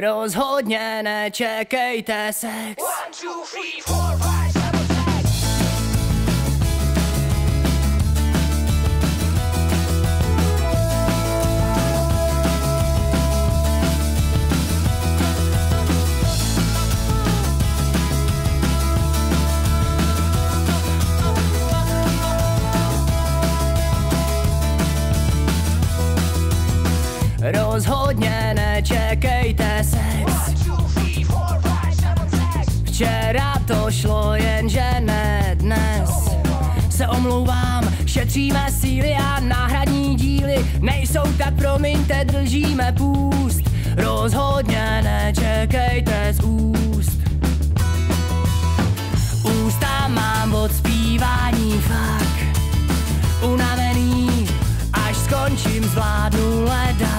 Rozhodně nečekejte sex. One, two, three, four, five, nečekejte sex. Včera to šlo, jenže ne dnes. Se omlouvám, šetříme síly a náhradní díly nejsou tak promiňte, držíme půst. Rozhodně nečekejte z úst. Ústa mám od zpívání fakt unavený, až skončím zvládnu leda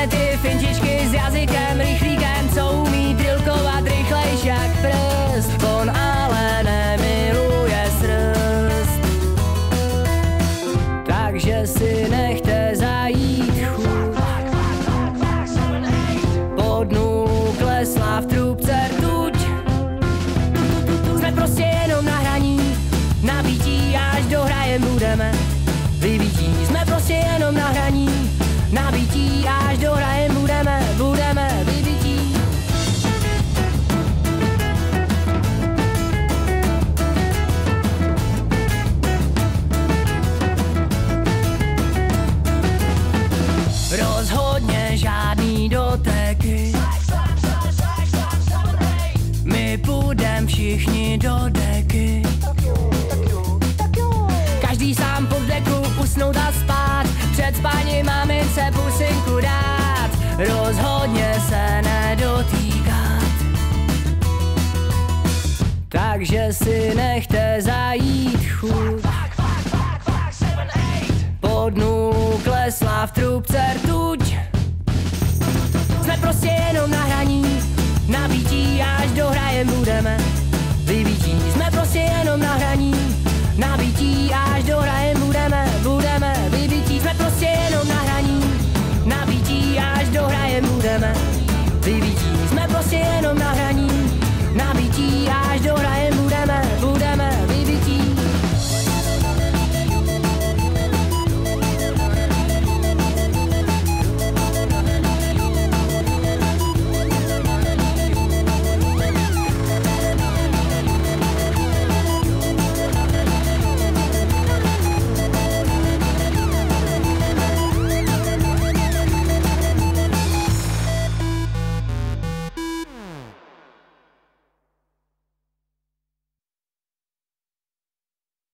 ne ty fintičky s jazykem rychlíkem, co umí trilkovat rychlejš jak prst. On ale nemiluje srst, takže si Před spáním mamince pusinku dát. Rozhodně se nedotýkat. Takže si nechte zajít chuť. Pod nulu klesla v trubce rtuť. Jsme prostě jenom na hraní, nabítí až dohrajem budeme. nabití a